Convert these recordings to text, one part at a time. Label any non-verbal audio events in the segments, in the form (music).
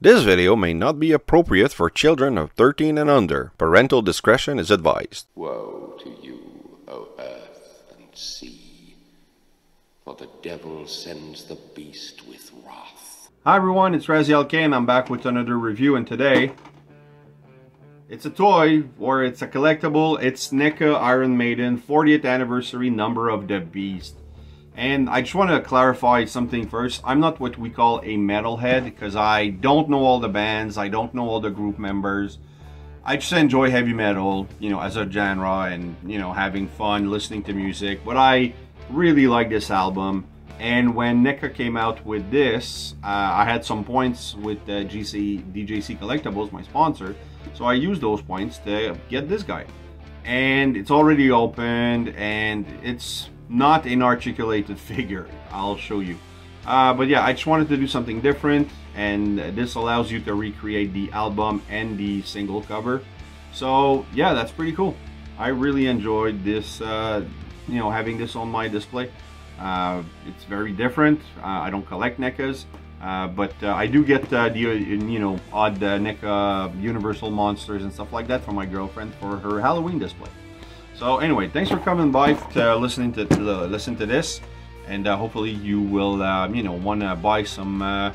This video may not be appropriate for children of 13 and under. Parental discretion is advised. Woe to you, O earth and sea, for the devil sends the beast with wrath. Hi everyone, it's Razyel K and I'm back with another review and today it's a toy or it's a collectible. It's NECA Iron Maiden 40th anniversary number of the beast. And I just want to clarify something first. I'm not what we call a metalhead because I don't know all the bands. I don't know all the group members. I just enjoy heavy metal, you know, as a genre and, you know, having fun listening to music. But I really like this album. And when NECA came out with this, uh, I had some points with uh, GC, DJC Collectibles, my sponsor. So I used those points to get this guy. And it's already opened and it's not an articulated (laughs) figure. I'll show you. Uh, but yeah, I just wanted to do something different and this allows you to recreate the album and the single cover. So yeah, that's pretty cool. I really enjoyed this, uh, you know, having this on my display. Uh, it's very different. Uh, I don't collect NECAs, uh, but uh, I do get the, you know, odd NECA Universal Monsters and stuff like that from my girlfriend for her Halloween display. So anyway, thanks for coming by to listening to, to listen to this, and uh, hopefully you will uh, you know want to buy some uh,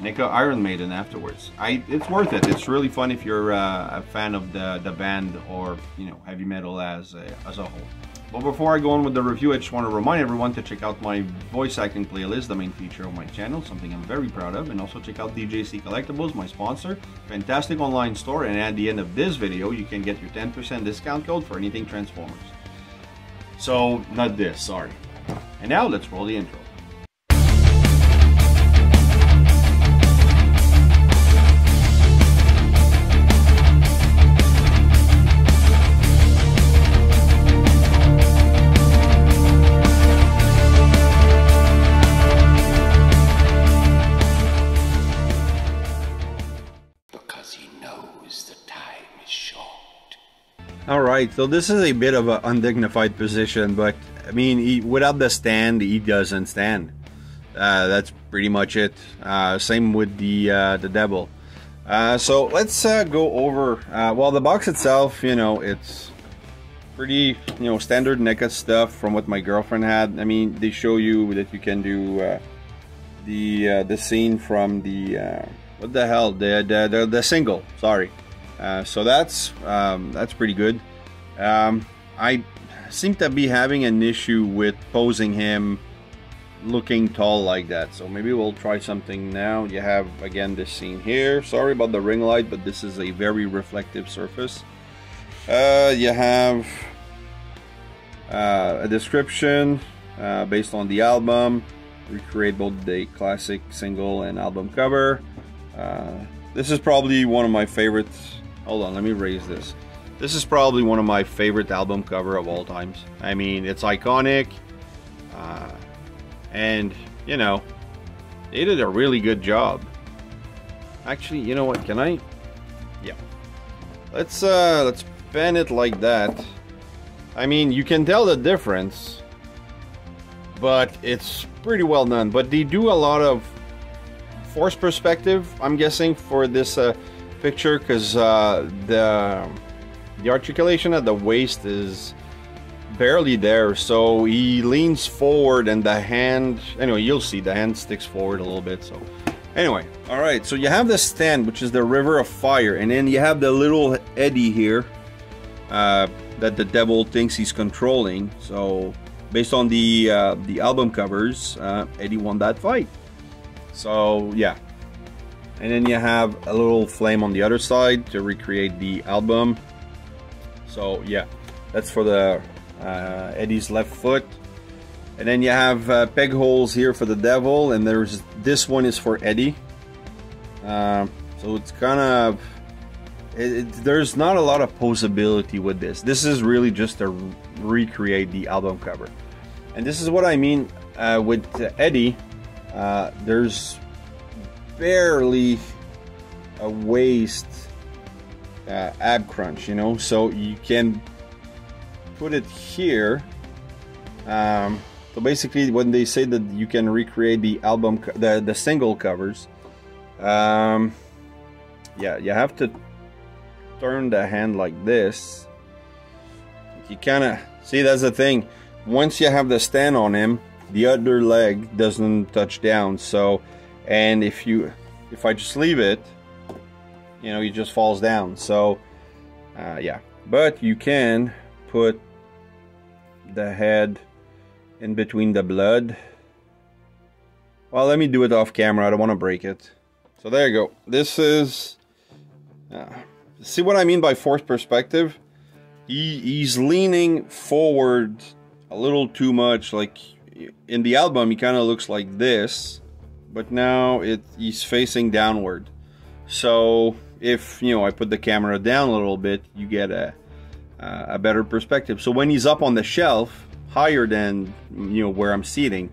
NECA Iron Maiden afterwards. I it's worth it. It's really fun if you're uh, a fan of the the band or you know heavy metal as as a whole. But before I go on with the review, I just want to remind everyone to check out my voice acting playlist, the main feature of my channel, something I'm very proud of, and also check out DJC Collectibles, my sponsor, fantastic online store, and at the end of this video, you can get your 10% discount code for anything Transformers. So, not this, sorry. And now, let's roll the intro. Alright, so this is a bit of an undignified position, but I mean, he, without the stand, he doesn't stand. Uh, that's pretty much it. Uh, same with the uh, the devil. Uh, so let's uh, go over. Uh, well, the box itself, you know, it's pretty, you know, standard NECA stuff from what my girlfriend had. I mean, they show you that you can do the the scene from the what the hell the the the, the single. Sorry. so that's um, that's pretty good. Um, I seem to be having an issue with posing him looking tall like that so maybe we'll try something now. You have again this scene here. Sorry about the ring light but this is a very reflective surface. Uh, you have uh, a description uh, based on the album. Recreate both the classic single and album cover. Uh, this is probably one of my favorites. Hold on let me raise this this is probably one of my favorite album cover of all times. I mean, it's iconic, uh, and you know, they did a really good job. Actually, you know what? Can I? Yeah. Let's uh, let's pan it like that. I mean, you can tell the difference, but it's pretty well done. But they do a lot of force perspective. I'm guessing for this uh, picture because uh, the the articulation at the waist is barely there so he leans forward and the hand anyway you'll see the hand sticks forward a little bit so. Anyway all right so you have the stand which is the river of fire and then you have the little Eddie here uh, that the devil thinks he's controlling so based on the uh, the album covers uh, Eddie won that fight. So yeah. And then you have a little flame on the other side to recreate the album so yeah, that's for the uh, Eddie's left foot. And then you have uh, peg holes here for the devil, and there's this one is for Eddie. Uh, so it's kind of it, it, there's not a lot of posability with this. This is really just to recreate the album cover, and this is what I mean uh, with Eddie. Uh, there's barely a waist uh, ab crunch you know so you can put it here um, so basically when they say that you can recreate the album the, the single covers um, yeah, you have to turn the hand like this. You kind of see that's the thing. Once you have the stand on him, the other leg doesn't touch down. So, and if you, if I just leave it, you know, he just falls down. So, uh, yeah. But you can put the head in between the blood. Well, let me do it off camera. I don't want to break it. So there you go. This is... Uh, see what I mean by forced perspective? He, he's leaning forward a little too much. Like in the album, he kind of looks like this. But now it he's facing downward. So if, you know, I put the camera down a little bit, you get a, a better perspective. So when he's up on the shelf, higher than, you know, where I'm seating,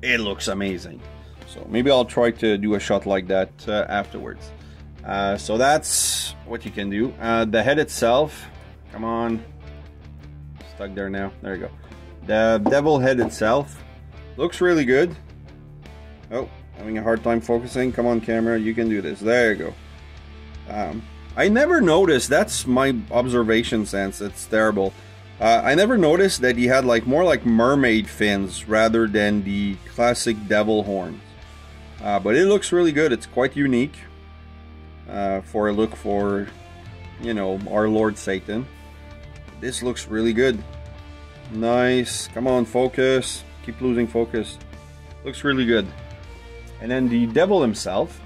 it looks amazing. So maybe I'll try to do a shot like that uh, afterwards. Uh, so that's what you can do. Uh, the head itself, come on, stuck there now. There you go. The devil head itself looks really good. Oh, having a hard time focusing. Come on, camera, you can do this. There you go. Um, I never noticed. That's my observation sense. It's terrible. Uh, I never noticed that he had like more like mermaid fins rather than the classic devil horns. Uh, but it looks really good. It's quite unique uh, for a look for, you know, our Lord Satan. This looks really good. Nice. Come on, focus. Keep losing focus. Looks really good. And then the devil himself.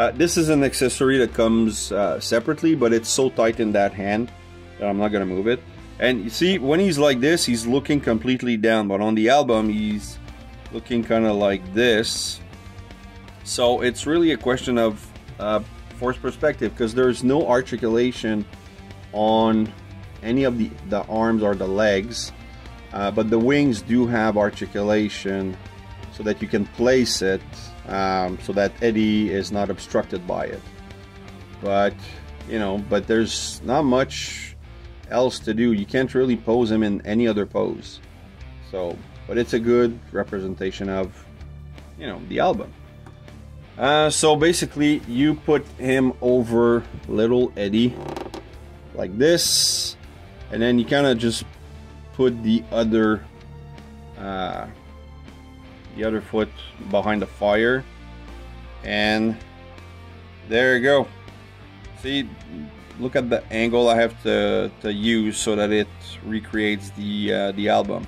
Uh, this is an accessory that comes uh, separately, but it's so tight in that hand that I'm not to move it. And you see, when he's like this, he's looking completely down. But on the album, he's looking kind of like this so it's really a question of uh, force perspective because there's no articulation on any of the, the arms or the legs. Uh, but the wings do have articulation so that you can place it um, so that Eddie is not obstructed by it. But, you know, but there's not much else to do. You can't really pose him in any other pose. So, but it's a good representation of, you know, the album. Uh, so basically, you put him over little Eddie like this, and then you kind of just put the other uh, the other foot behind the fire, and there you go. See, look at the angle I have to, to use so that it recreates the uh, the album.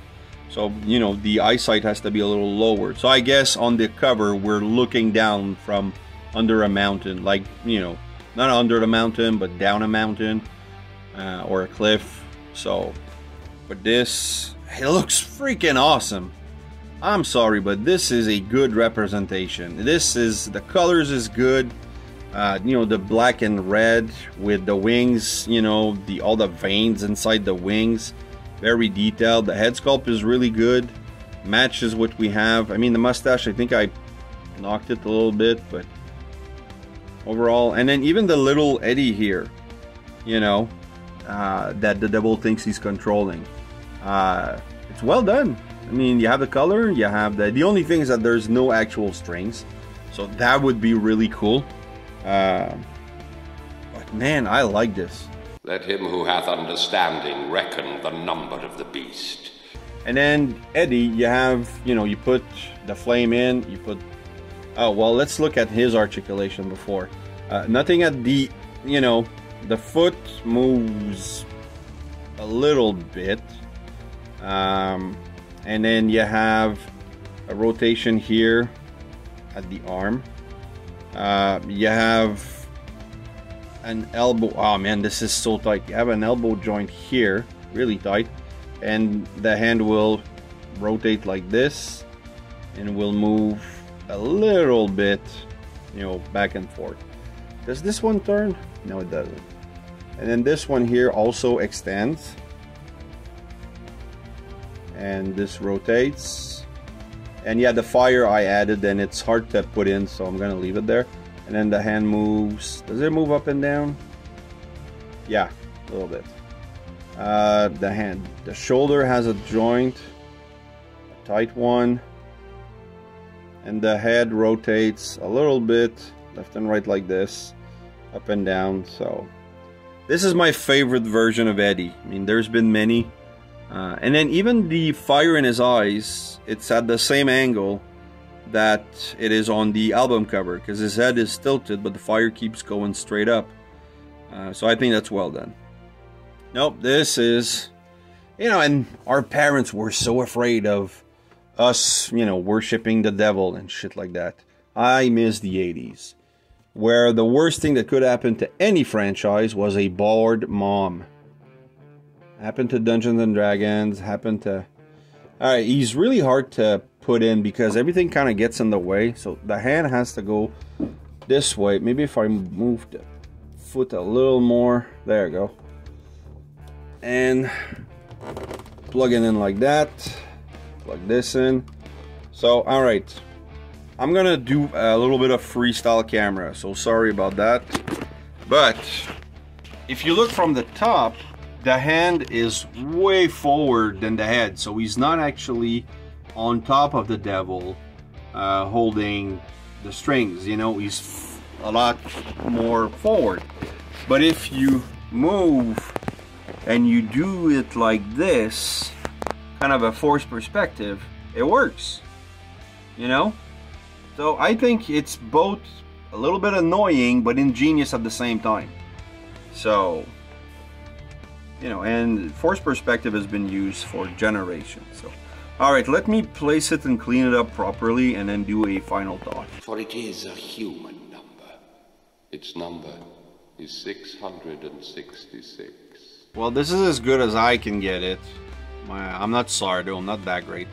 So, you know, the eyesight has to be a little lower. So I guess on the cover, we're looking down from under a mountain, like, you know, not under the mountain, but down a mountain uh, or a cliff. So, but this, it looks freaking awesome. I'm sorry, but this is a good representation. This is, the colors is good. Uh, you know, the black and red with the wings, you know, the all the veins inside the wings very detailed. The head sculpt is really good. Matches what we have. I mean, the mustache, I think I knocked it a little bit, but overall. And then even the little Eddie here, you know, uh, that the devil thinks he's controlling. Uh, it's well done. I mean, you have the color, you have the. The only thing is that there's no actual strings, so that would be really cool. Uh, but man, I like this. Let him who hath understanding reckon the number of the beast. And then Eddie, you have, you know, you put the flame in, you put. Oh, well, let's look at his articulation before. Uh, nothing at the, you know, the foot moves a little bit. Um, and then you have a rotation here at the arm. Uh, you have an elbow. Oh man, this is so tight. You have an elbow joint here, really tight, and the hand will rotate like this and will move a little bit, you know, back and forth. Does this one turn? No, it doesn't. And then this one here also extends. And this rotates. And yeah, the fire I added and it's hard to put in, so I'm gonna leave it there. And then the hand moves. Does it move up and down? Yeah, a little bit. Uh, the hand, the shoulder has a joint, a tight one, and the head rotates a little bit left and right like this. up and down. So this is my favorite version of Eddie. I mean, there's been many. Uh, and then even the fire in his eyes, it's at the same angle that it is on the album cover because his head is tilted, but the fire keeps going straight up. Uh, so I think that's well done. Nope, this is, you know, and our parents were so afraid of us, you know, worshiping the devil and shit like that. I miss the 80s, where the worst thing that could happen to any franchise was a bored mom. Happened to Dungeons and Dragons, happened to. Alright, he's really hard to put in because everything kind of gets in the way. So the hand has to go this way. Maybe if I move the foot a little more. There you go. And plug it in like that. Plug this in. So, alright. I'm gonna do a little bit of freestyle camera, so sorry about that. But if you look from the top, the hand is way forward than the head, so he's not actually on top of the devil uh, holding the strings. You know, he's a lot more forward. But if you move and you do it like this, kind of a forced perspective, it works. You know? So I think it's both a little bit annoying but ingenious at the same time. So, you know, and force perspective has been used for generations. So, all right, let me place it and clean it up properly and then do a final thought. For it is a human number. Its number is 666. Well, this is as good as I can get it. I'm not Sardo, I'm not that great.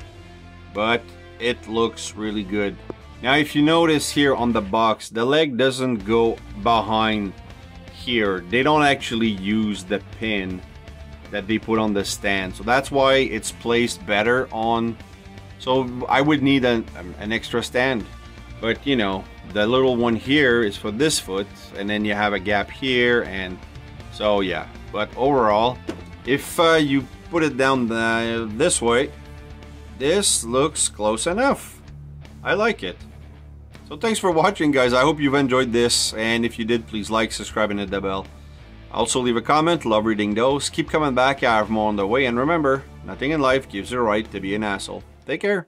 But it looks really good. Now, if you notice here on the box, the leg doesn't go behind here. They don't actually use the pin that they put on the stand. So that's why it's placed better on. So I would need an, an extra stand. But you know, the little one here is for this foot and then you have a gap here and so yeah. But overall, if uh, you put it down the, this way, this looks close enough. I like it. So thanks for watching guys. I hope you've enjoyed this and if you did, please like, subscribe and hit the bell. Also leave a comment, love reading those. Keep coming back, I have more on the way. And remember, nothing in life gives you a right to be an asshole. Take care.